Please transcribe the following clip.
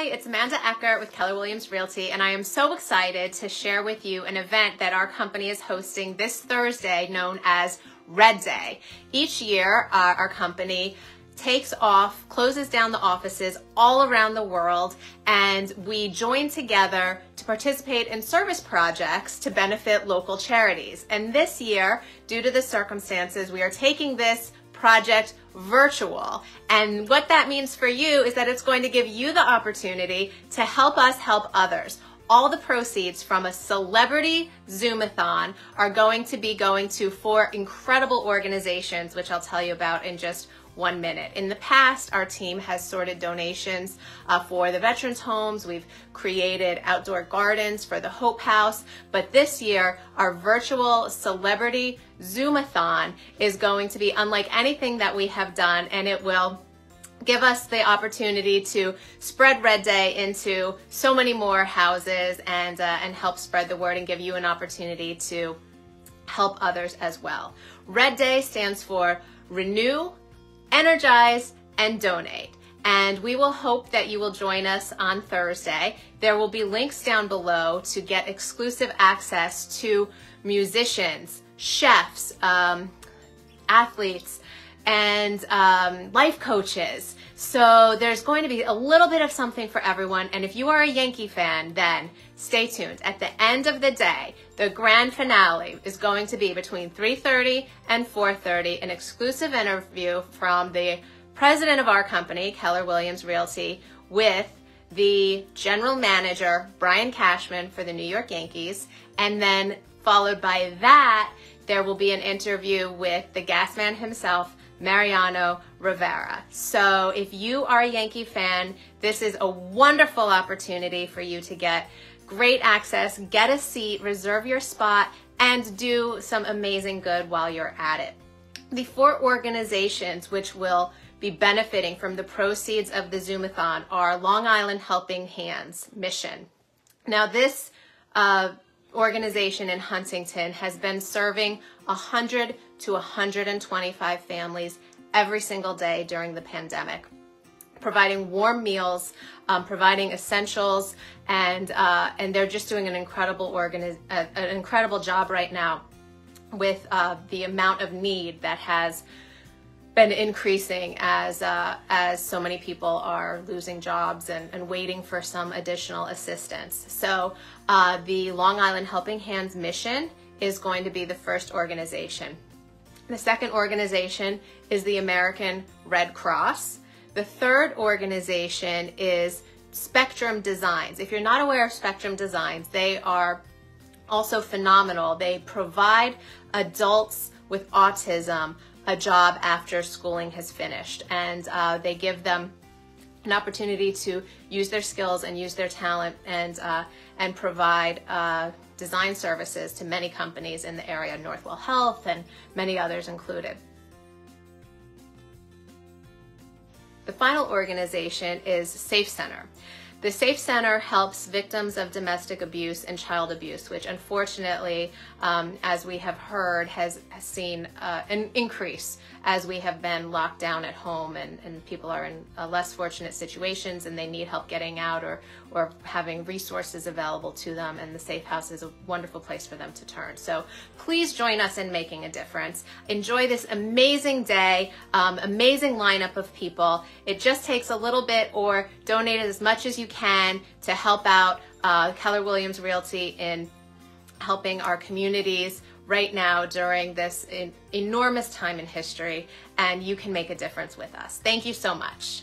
Hi, it's Amanda Eckert with Keller Williams Realty, and I am so excited to share with you an event that our company is hosting this Thursday known as Red Day. Each year, uh, our company takes off, closes down the offices all around the world, and we join together to participate in service projects to benefit local charities. And this year, due to the circumstances, we are taking this project virtual. And what that means for you is that it's going to give you the opportunity to help us help others. All the proceeds from a celebrity Zoomathon are going to be going to four incredible organizations, which I'll tell you about in just one minute. In the past, our team has sorted donations uh, for the veterans homes. We've created outdoor gardens for the Hope House. But this year, our virtual celebrity Zoomathon is going to be unlike anything that we have done, and it will give us the opportunity to spread Red Day into so many more houses and, uh, and help spread the word and give you an opportunity to help others as well. Red Day stands for Renew, energize, and donate. And we will hope that you will join us on Thursday. There will be links down below to get exclusive access to musicians, chefs, um, athletes, and um, life coaches. So there's going to be a little bit of something for everyone. And if you are a Yankee fan, then stay tuned. At the end of the day, the grand finale is going to be between 3.30 and 4.30, an exclusive interview from the president of our company, Keller Williams Realty, with the general manager, Brian Cashman, for the New York Yankees. And then followed by that, there will be an interview with the gas man himself, Mariano Rivera. So if you are a Yankee fan, this is a wonderful opportunity for you to get great access, get a seat, reserve your spot, and do some amazing good while you're at it. The four organizations which will be benefiting from the proceeds of the Zoomathon are Long Island Helping Hands Mission. Now this uh, organization in Huntington has been serving 100 to 125 families every single day during the pandemic, providing warm meals, um, providing essentials, and uh, and they're just doing an incredible organiz- uh, an incredible job right now with uh, the amount of need that has been increasing as uh, as so many people are losing jobs and, and waiting for some additional assistance. So uh, the Long Island Helping Hands mission is going to be the first organization. The second organization is the American Red Cross. The third organization is Spectrum Designs. If you're not aware of Spectrum Designs, they are also phenomenal. They provide adults with autism a job after schooling has finished. And uh, they give them an opportunity to use their skills and use their talent and, uh, and provide uh, design services to many companies in the area, Northwell Health and many others included. The final organization is Safe Center. The Safe Center helps victims of domestic abuse and child abuse, which unfortunately, um, as we have heard, has, seen uh, an increase as we have been locked down at home and, and people are in uh, less fortunate situations and they need help getting out or, or having resources available to them. And the Safe House is a wonderful place for them to turn. So please join us in making a difference. Enjoy this amazing day, um, amazing lineup of people. It just takes a little bit or donate as much as you can to help out uh, Keller Williams Realty in helping our communities right now during this enormous time in history, and you can make a difference with us. Thank you so much.